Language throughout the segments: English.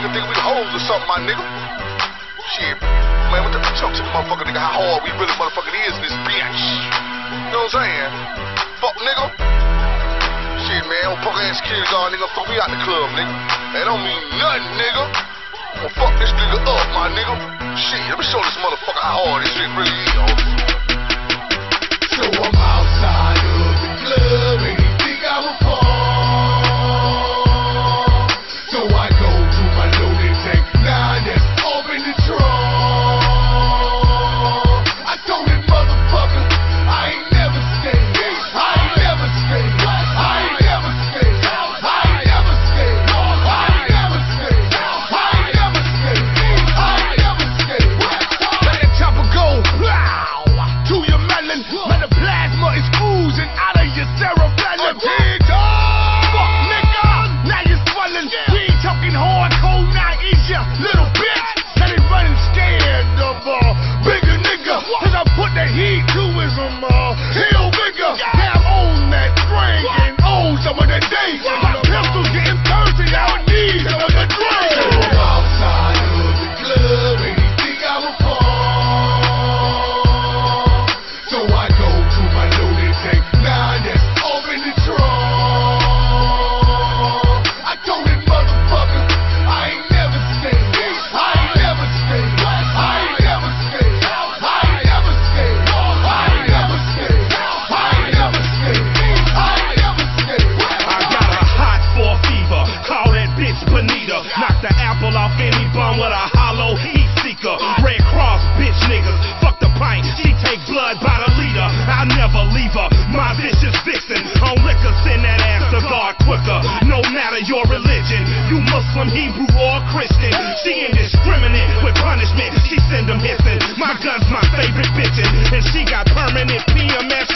nigga think we hoes or something, my nigga. Shit, man, what the fuck to the motherfucker, nigga? How hard we really motherfucking is in this bitch? You know what I'm saying? Fuck, nigga. Shit, man, old punk ass security guard, nigga, fuck me out the club, nigga. That don't mean nothing, nigga. Fuck this nigga up, my nigga. Shit, let me show this motherfucker how hard this shit really is, homie. The um, uh, bigger. Now I'm on that and own some of that day. Bum with a hollow heat seeker. Red Cross bitch niggas. Fuck the pint. She take blood by the liter. I'll never leave her. My bitch vicious vixen. On liquor, send that ass to God quicker. No matter your religion. You Muslim, Hebrew, or Christian. She indiscriminate with punishment. She send them hissing. My gun's my favorite bitchin'. And she got permanent PMS.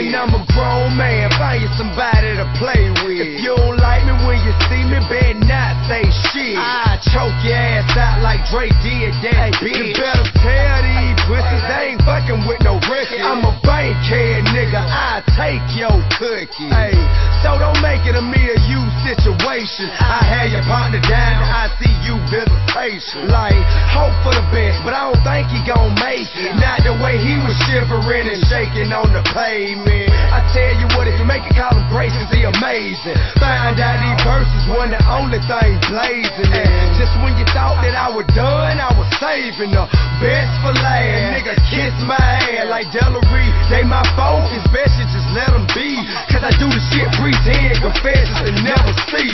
And I'm a grown man. Find you somebody to play with. If you don't like me when you see me, better not say shit. I choke your ass out like Dre did that bitch. You better tell these pussies they ain't fucking with no record. I'm a bankhead nigga. I take your cookie. Hey, so don't make it a me or you situation. Ah. I had your partner down. I see you Like, hope for the best, but I don't think he gon' make it. Not the way he was shivering and shaking on the pavement. I tell you what, if you make it call him gracious, he amazing. Find out these verses one of the only thing blazing. And just when you thought that I was done, I was saving the best for last. Nigga, kiss my ass like Delary. They my focus, best you just let them be. Cause I do the shit pretend, confessions, and never see.